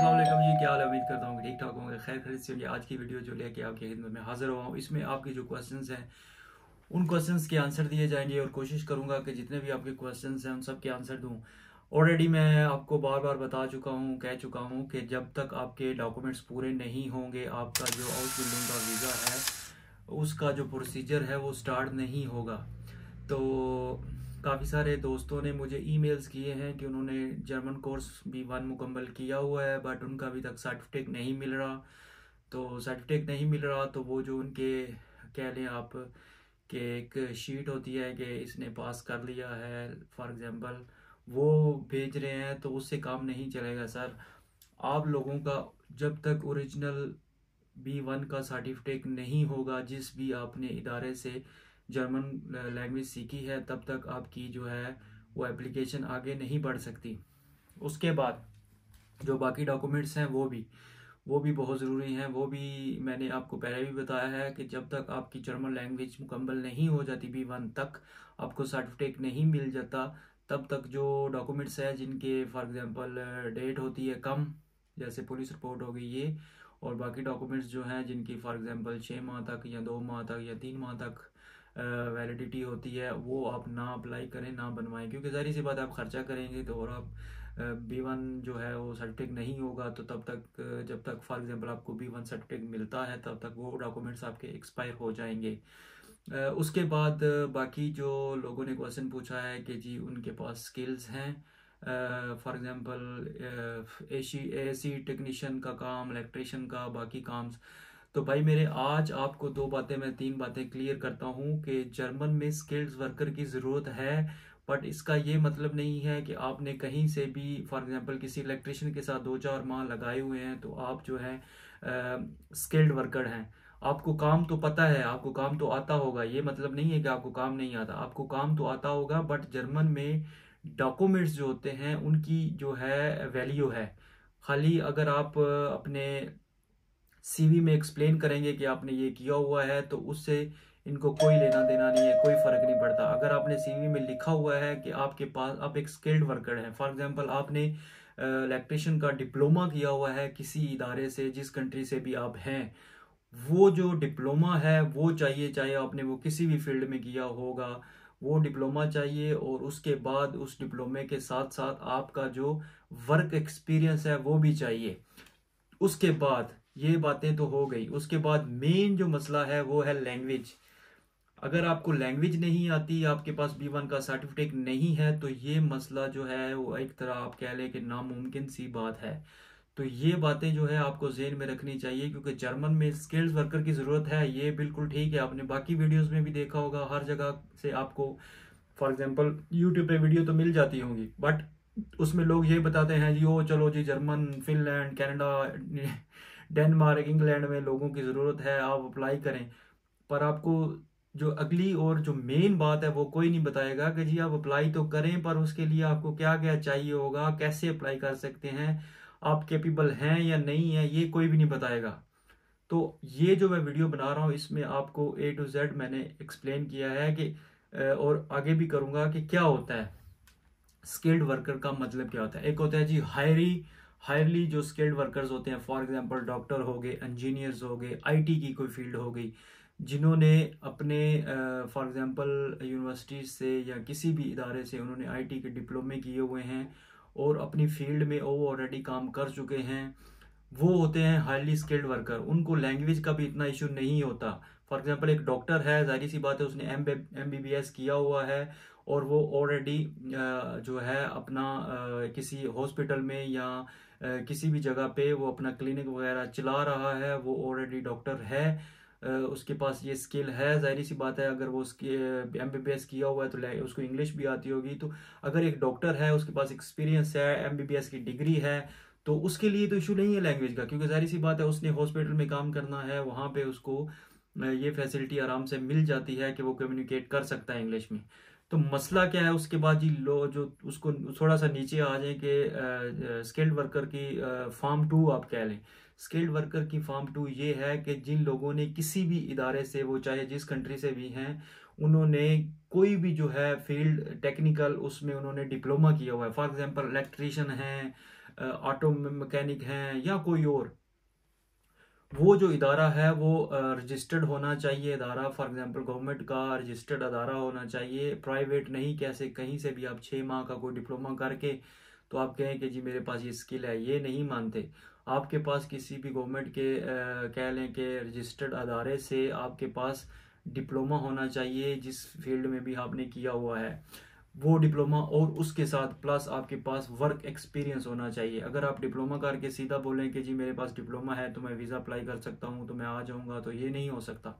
असलम जी, क्या उम्मीद करता हूँ ठीक ठाक होंगे। खैर खरीद से आज की वीडियो जो लेके आपकी खिदमत में हाजिर हुआ हूँ। इसमें आपके जो क्वेश्चंस हैं, उन क्वेश्चंस के आंसर दिए जाएँगे और कोशिश करूँगा कि जितने भी आपके क्वेश्चंस हैं, उन सब के आंसर दूँ। ऑलरेडी मैं आपको बार बार बता चुका हूँ, कह चुका हूँ कि जब तक आपके डॉक्यूमेंट्स पूरे नहीं होंगे, आपका जो आउट बिल्डिंग का वीज़ा है, उसका जो प्रोसीजर है, वो स्टार्ट नहीं होगा। तो काफ़ी सारे दोस्तों ने मुझे ईमेल्स किए हैं कि उन्होंने जर्मन कोर्स भी वन मुकम्मल किया हुआ है बट उनका अभी तक सर्टिफिकेट नहीं मिल रहा। तो सर्टिफिकेट नहीं मिल रहा तो वो जो उनके, कह लें आप, कि एक शीट होती है कि इसने पास कर लिया है फॉर एग्ज़ाम्पल वो भेज रहे हैं तो उससे काम नहीं चलेगा सर आप लोगों का जब तक ओरिजिनल बी वन का सर्टिफिकेट नहीं होगा, जिस भी आपने इदारे से जर्मन लैंग्वेज सीखी है, तब तक आपकी जो है, वो एप्लीकेशन आगे नहीं बढ़ सकती। उसके बाद जो बाकी डॉक्यूमेंट्स हैं, वो भी वो भी बहुत ज़रूरी हैं। वो भी मैंने आपको पहले भी बताया है कि जब तक आपकी जर्मन लैंग्वेज मुकम्मल नहीं हो जाती बी वन तक आपको सर्टिफिकेट नहीं मिल जाता, तब तक जो डॉक्यूमेंट्स हैं, जिनके फॉर एग्ज़ाम्पल डेट होती है कम, जैसे पुलिस रिपोर्ट हो गई ये, और बाकी डॉक्यूमेंट्स जो हैं, जिनकी फॉर एग्ज़ाम्पल छः माह तक या दो माह तक या तीन माह तक वैलिडिटी होती है, वो आप ना अप्लाई करें, ना बनवाएँ। क्योंकि ज़ाहिर सी बात आप खर्चा करेंगे तो और आप बी वन जो है, वो सर्टिफिकेट नहीं होगा तो तब तक जब तक फॉर एग्जांपल आपको बी वन सर्टिफिकेट मिलता है, तब तक वो डॉक्यूमेंट्स आपके एक्सपायर हो जाएँगे। उसके बाद, बाकी जो लोगों ने क्वेश्चन पूछा है कि जी, उनके पास स्किल्स हैं। For example A C technician का काम इलेक्ट्रिशियन का बाकी काम तो भाई मेरे, आज आपको दो बातें, मैं तीन बातें क्लियर करता हूँ कि जर्मन में स्किल्ड वर्कर की ज़रूरत है बट इसका ये मतलब नहीं है कि आपने कहीं से भी फॉर एग्जांपल किसी इलेक्ट्रिशियन के साथ दो चार माह लगाए हुए हैं तो आप जो है स्किल्ड वर्कर हैं। आपको काम तो पता है, आपको काम तो आता होगा, ये मतलब नहीं है कि आपको काम नहीं आता। आपको काम तो आता होगा बट जर्मन में डॉक्यूमेंट्स जो होते हैं, उनकी जो है वैल्यू है। खाली अगर आप अपने सीवी में एक्सप्लेन करेंगे कि आपने ये किया हुआ है तो उससे इनको कोई लेना देना नहीं है, कोई फ़र्क नहीं पड़ता। अगर आपने सीवी में लिखा हुआ है कि आपके पास, आप एक स्किल्ड वर्कर हैं। फॉर एग्जांपल आपने इलेक्ट्रिशियन का डिप्लोमा किया हुआ है किसी इदारे से, जिस कंट्री से भी आप हैं। वो जो डिप्लोमा है, वो चाहिए, चाहे आपने वो किसी भी फ़ील्ड में किया होगा, वो डिप्लोमा चाहिए और उसके बाद उस डिप्लोमे के साथ साथ आपका जो वर्क एक्सपीरियंस है, वो भी चाहिए। उसके बाद ये बातें तो हो गई। उसके बाद मेन जो मसला है, वो है लैंग्वेज अगर आपको लैंग्वेज नहीं आती, आपके पास बी वन का सर्टिफिकेट नहीं है तो ये मसला जो है, वो एक तरह आप कह लें कि नामुमकिन सी बात है। तो ये बातें जो है, आपको जेन में रखनी चाहिए, क्योंकि जर्मन में स्किल्स वर्कर की ज़रूरत है। ये बिल्कुल ठीक है, आपने बाकी वीडियोस में भी देखा होगा, हर जगह से आपको फॉर एग्जांपल यूट्यूब पे वीडियो तो मिल जाती होंगी। बट उसमें लोग ये बताते हैं जी ओ चलो जी, German Finland Canada Denmark, England में लोगों की ज़रूरत है, आप अप्लाई करें। पर आपको जो अगली और जो मेन बात है, वो कोई नहीं बताएगा कि जी आप अप्लाई तो करें, पर उसके लिए आपको क्या क्या चाहिए होगा, कैसे अप्लाई कर सकते हैं, आप कैपेबल हैं या नहीं है, ये कोई भी नहीं बताएगा। तो ये जो मैं वीडियो बना रहा हूँ, इसमें आपको ए टू जेड मैंने एक्सप्लेन किया है कि और आगे भी करूँगा कि क्या होता है। स्किल्ड वर्कर का मतलब क्या होता है? एक होता है जी हायरी हायरली जो स्किल्ड वर्कर्स होते हैं फॉर एग्जांपल डॉक्टर हो गए इंजीनियर्स हो गए आईटी की कोई फ़ील्ड हो गई, जिन्होंने अपने फॉर एग्जांपल यूनिवर्सिटी से या किसी भी इदारे से उन्होंने आईटी के डिप्लोमे किए हुए हैं और अपनी फ़ील्ड में वो ऑलरेडी काम कर चुके हैं। वो होते हैं हाईली स्किल्ड वर्कर उनको लैंग्वेज का भी इतना इशू नहीं होता। फॉर एग्ज़ाम्पल एक डॉक्टर है, ज़ाहिर सी बात है, उसने M M B B S किया हुआ है और वो ऑलरेडी जो है अपना किसी हॉस्पिटल में या किसी भी जगह पे वो अपना क्लिनिक वगैरह चला रहा है, वो ऑलरेडी डॉक्टर है उसके पास ये स्किल है। ज़ाहिर सी बात है, अगर वो उसकी एम बी बी एस किया हुआ है तो उसको इंग्लिश भी आती होगी। तो अगर एक डॉक्टर है, उसके पास एक्सपीरियंस है एम बी बी एस की डिग्री है तो उसके लिए तो इशू नहीं है लैंग्वेज का, क्योंकि ज़ाहिर सी बात है, उसने हॉस्पिटल में काम करना है, वहाँ पे उसको ये फैसिलिटी आराम से मिल जाती है कि वो कम्युनिकेट कर सकता है इंग्लिश में। तो मसला क्या है? उसके बाद जी लो जो उसको थोड़ा सा नीचे आ जाए कि स्किल्ड वर्कर की फार्म टू आप कह लें। स्किल्ड वर्कर की फार्म टू ये है कि जिन लोगों ने किसी भी इदारे से, वो चाहे जिस कंट्री से भी हैं, उन्होंने कोई भी जो है फ़ील्ड टेक्निकल उसमें उन्होंने डिप्लोमा किया हुआ है। फॉर एग्जांपल इलेक्ट्रिशियन हैं ऑटो मैकेनिक हैं या कोई और। वो जो इदारा है, वो रजिस्टर्ड होना चाहिए इदारा। फॉर एग्जांपल गवर्नमेंट का रजिस्टर्ड अदारा होना चाहिए। प्राइवेट नहीं, कैसे, कहीं से भी आप छः माह का कोई डिप्लोमा करके तो आप कहें कि जी, मेरे पास ये स्किल है। ये नहीं मानते। आपके पास किसी भी गवर्नमेंट के कह लें कि रजिस्टर्ड अदारे से आपके पास डिप्लोमा होना चाहिए, जिस फ़ील्ड में भी आपने किया हुआ है। वो डिप्लोमा और उसके साथ प्लस आपके पास वर्क एक्सपीरियंस होना चाहिए। अगर आप डिप्लोमा करके सीधा बोलें कि जी मेरे पास डिप्लोमा है तो मैं वीज़ा अप्लाई कर सकता हूँ तो मैं आ जाऊँगा तो ये नहीं हो सकता।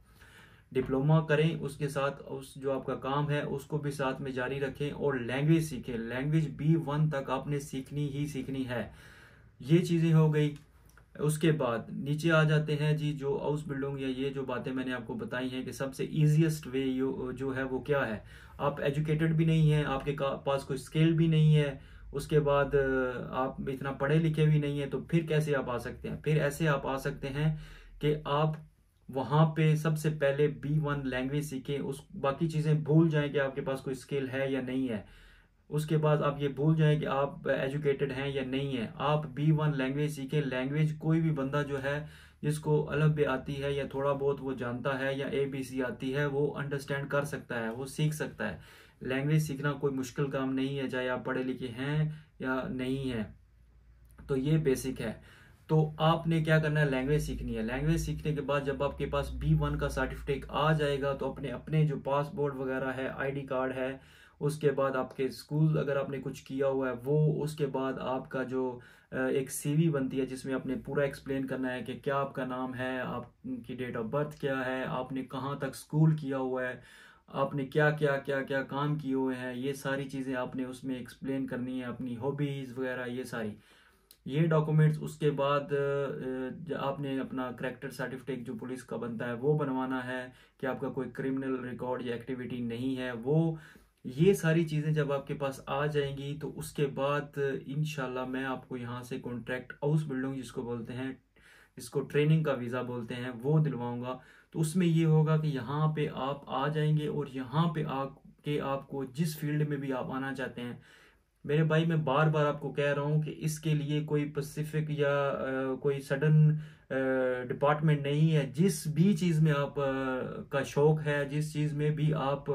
डिप्लोमा करें, उसके साथ उस जो आपका काम है, उसको भी साथ में जारी रखें और लैंग्वेज सीखें। लैंग्वेज बी वन तक आपने सीखनी ही सीखनी है। ये चीज़ें हो गई उसके बाद नीचे आ जाते हैं जी, जो हाउस बिल्डिंग या ये जो बातें मैंने आपको बताई हैं कि सबसे इजीएस्ट वे जो है वो क्या है? आप एजुकेटेड भी नहीं है, आपके पास कोई स्किल भी नहीं है, उसके बाद आप इतना पढ़े लिखे भी नहीं है तो फिर कैसे आप आ सकते हैं? फिर ऐसे आप आ सकते हैं कि आप वहाँ पे सबसे पहले बी वन लैंग्वेज सीखें, उस, बाकी चीज़ें भूल जाएँ कि आपके पास कोई स्किल है या नहीं है। उसके बाद आप ये भूल जाएँ कि आप एजुकेटेड हैं या नहीं है। आप बी वन लैंग्वेज सीखें लैंग्वेज कोई भी बंदा जो है, जिसको अलग भी आती है या थोड़ा बहुत वो जानता है या ए बी सी आती है, वो अंडरस्टैंड कर सकता है, वो सीख सकता है। लैंग्वेज सीखना कोई मुश्किल काम नहीं है, चाहे आप पढ़े लिखे हैं या नहीं है। तो ये बेसिक है। तो आपने क्या करना है? लैंग्वेज सीखनी है। लैंग्वेज सीखने के बाद जब आपके पास बी वन का सर्टिफिकेट आ जाएगा तो अपने अपने जो पासपोर्ट वगैरह है आईडी कार्ड है उसके बाद आपके स्कूल अगर आपने कुछ किया हुआ है, वो उसके बाद आपका जो एक सीवी बनती है, जिसमें आपने पूरा एक्सप्लेन करना है कि क्या आपका नाम है, आपकी डेट ऑफ़ बर्थ क्या है, आपने कहाँ तक स्कूल किया हुआ है, आपने क्या क्या क्या क्या काम किए हुए हैं, ये सारी चीज़ें आपने उसमें एक्सप्लेन करनी है, अपनी हॉबीज़ वगैरह, ये सारी। ये डॉक्यूमेंट्स उसके बाद आपने अपना करेक्टर सर्टिफिकेट जो पुलिस का बनता है, वो बनवाना है कि आपका कोई क्रिमिनल रिकॉर्ड या एक्टिविटी नहीं है, वो ये सारी चीज़ें जब आपके पास आ जाएँगी तो उसके बाद इनशाला मैं आपको यहाँ से कॉन्ट्रैक्ट हाउस बिल्डिंग जिसको बोलते हैं इसको ट्रेनिंग का वीज़ा बोलते हैं वो दिलवाऊँगा। तो उसमें ये होगा कि यहाँ पे आप आ जाएँगे और यहाँ पे आके आपको जिस फ़ील्ड में भी आप आना चाहते हैं मेरे भाई मैं बार बार आपको कह रहा हूँ कि इसके लिए कोई पैसिफिक या आ, कोई सडन डिपार्टमेंट नहीं है। जिस भी चीज़ में आप आ, का शौक है जिस चीज़ में भी आप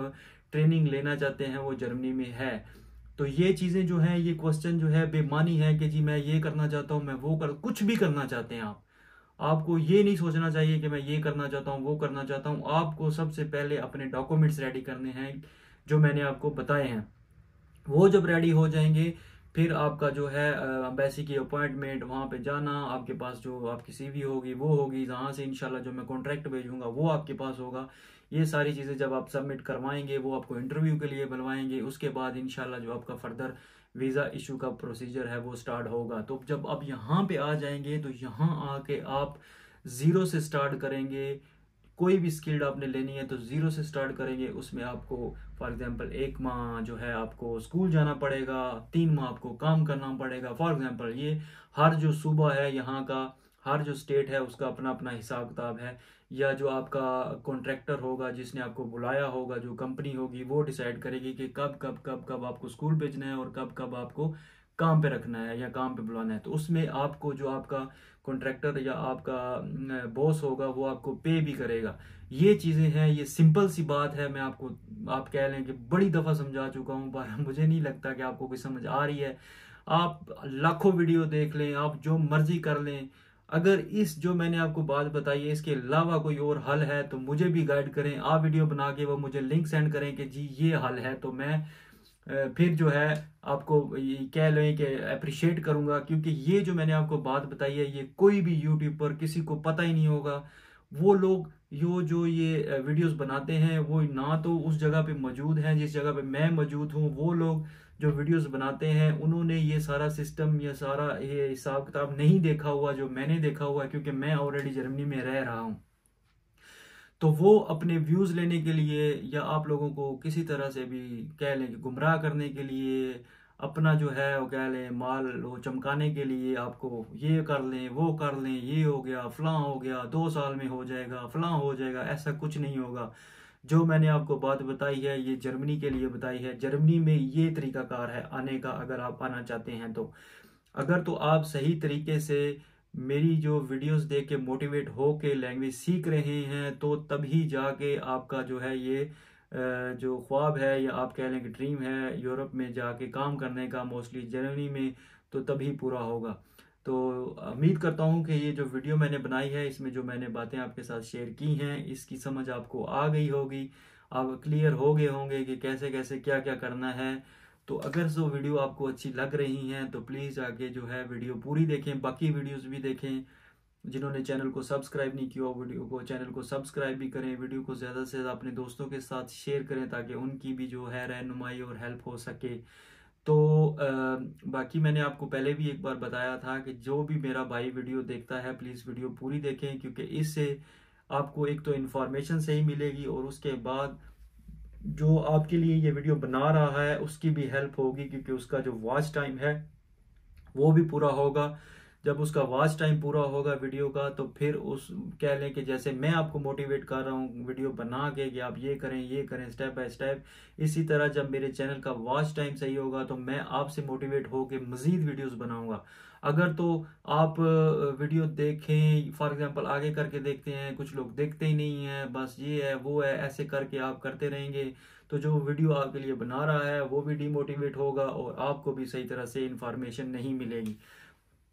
ट्रेनिंग लेना चाहते हैं, वो जर्मनी में है। तो ये चीज़ें जो हैं, ये क्वेश्चन जो है, बेमानी है कि जी मैं ये करना चाहता हूँ, मैं वो कर, कुछ भी करना चाहते हैं आप। आपको ये नहीं सोचना चाहिए कि मैं ये करना चाहता हूँ, वो करना चाहता हूँ। आपको सबसे पहले अपने डॉक्यूमेंट्स रेडी करने हैं, जो मैंने आपको बताए हैं। वो जब रेडी हो जाएँगे फिर आपका जो है अम्बेसी की अपॉइंटमेंट वहाँ पे जाना, आपके पास जो आपकी सीवी होगी, वो होगी, जहाँ से इनशाला जो मैं कॉन्ट्रैक्ट भेजूँगा, वो आपके पास होगा। ये सारी चीज़ें जब आप सबमिट करवाएँगे, वो आपको इंटरव्यू के लिए बुलवाएँगे, उसके बाद इनशाला जो आपका फर्दर वीज़ा इशू का प्रोसीजर है, वो स्टार्ट होगा। तो जब आप यहाँ पे आ जाएँगे तो यहाँ आके आप ज़ीरो से स्टार्ट करेंगे कोई भी स्किल्ड आपने लेनी है तो ज़ीरो से स्टार्ट करेंगे। उसमें आपको फॉर एग्जांपल एक माह जो है आपको स्कूल जाना पड़ेगा, तीन माह आपको काम करना पड़ेगा। फॉर एग्जांपल ये हर जो सूबा है यहाँ का, हर जो स्टेट है उसका अपना अपना हिसाब किताब है। या जो आपका कॉन्ट्रैक्टर होगा, जिसने आपको बुलाया होगा, जो कंपनी होगी, वो डिसाइड करेगी कि कब कब कब कब आपको स्कूल भेजना है और कब कब आपको काम पे रखना है या काम पे बुलाना है। तो उसमें आपको जो आपका कॉन्ट्रैक्टर या आपका बॉस होगा, वो आपको पे भी करेगा। ये चीज़ें हैं, ये सिंपल सी बात है, मैं आपको, आप कह लें कि बड़ी दफ़ा समझा चुका हूँ, पर मुझे नहीं लगता कि आपको कोई समझ आ रही है। आप लाखों वीडियो देख लें, आप जो मर्ज़ी कर लें। अगर इस, जो मैंने आपको बात बताई है, इसके अलावा कोई और हल है तो मुझे भी गाइड करें। आप वीडियो बना के वो मुझे लिंक सेंड करें कि जी, ये हल है तो मैं फिर जो है आपको कह लें कि अप्रिशिएट करूँगा, क्योंकि ये जो मैंने आपको बात बताई है, ये कोई भी यूट्यूब पर किसी को पता ही नहीं होगा। वो लोग, यो जो ये वीडियोस बनाते हैं, वो ना तो उस जगह पे मौजूद हैं, जिस जगह पे मैं मौजूद हूँ, वो लोग जो वीडियोस बनाते हैं, उन्होंने ये सारा सिस्टम या सारा ये हिसाब किताब नहीं देखा हुआ जो मैंने देखा हुआ है, क्योंकि मैं ऑलरेडी जर्मनी में रह रहा हूँ। तो वो अपने व्यूज़ लेने के लिए या आप लोगों को किसी तरह से भी कह लें कि गुमराह करने के लिए, अपना जो है वो कह लें माल वो चमकाने के लिए आपको ये कर लें, वो कर लें, ये हो गया, फलां हो गया, दो साल में हो जाएगा, फलां हो जाएगा, ऐसा कुछ नहीं होगा। जो मैंने आपको बात बताई है, ये जर्मनी के लिए बताई है। जर्मनी में ये तरीकाकार है, आने का अगर आप आना चाहते हैं तो। अगर तो आप सही तरीके से मेरी जो वीडियोस देख के मोटिवेट हो के लैंग्वेज सीख रहे हैं तो तभी जाके आपका जो है ये जो ख्वाब है या आप कह लें कि ड्रीम है, यूरोप में जाके काम करने का मोस्टली जर्मनी में तो तभी पूरा होगा। तो उम्मीद करता हूँ कि ये जो वीडियो मैंने बनाई है, इसमें जो मैंने बातें आपके साथ शेयर की हैं, इसकी समझ आपको आ गई होगी। आप क्लियर हो गए होंगे कि कैसे कैसे क्या क्या करना है तो अगर जो वीडियो आपको अच्छी लग रही हैं तो प्लीज़ आगे जो है वीडियो पूरी देखें बाकी वीडियोस भी देखें। जिन्होंने चैनल को सब्सक्राइब नहीं किया वीडियो को चैनल को सब्सक्राइब भी करें वीडियो को ज़्यादा से ज़्यादा अपने दोस्तों के साथ शेयर करें ताकि उनकी भी जो है रहनुमाई और हेल्प हो सके। तो आ, बाकी मैंने आपको पहले भी एक बार बताया था कि जो भी मेरा भाई वीडियो देखता है प्लीज़ वीडियो पूरी देखें क्योंकि इससे आपको एक तो इन्फॉर्मेशन सही मिलेगी और उसके बाद जो आपके लिए ये वीडियो बना रहा है, उसकी भी हेल्प होगी क्योंकि उसका जो वॉच टाइम है, वो भी पूरा होगा। जब उसका वॉच टाइम पूरा होगा वीडियो का तो फिर उस, कह लें कि जैसे मैं आपको मोटिवेट कर रहा हूँ वीडियो बना के कि आप ये करें ये करें स्टेप बाय स्टेप इसी तरह जब मेरे चैनल का वॉच टाइम सही होगा तो मैं आपसे मोटिवेट होकर मजीद वीडियोस बनाऊँगा। अगर तो आप वीडियो देखें फॉर एग्जांपल आगे करके देखते हैं, कुछ लोग देखते ही नहीं हैं, बस ये है, वो है, ऐसे करके आप करते रहेंगे तो जो वीडियो आपके लिए बना रहा है, वो भी डिमोटिवेट होगा और आपको भी सही तरह से इन्फॉर्मेशन नहीं मिलेगी।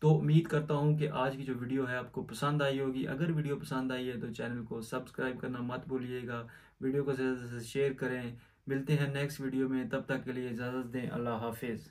तो उम्मीद करता हूँ कि आज की जो वीडियो है, आपको पसंद आई होगी। अगर वीडियो पसंद आई है तो चैनल को सब्सक्राइब करना मत भूलिएगा। वीडियो को ज़्यादा से शेयर करें। मिलते हैं नेक्स्ट वीडियो में, तब तक के लिए इजाज़त दें। अल्लाह हाफिज़।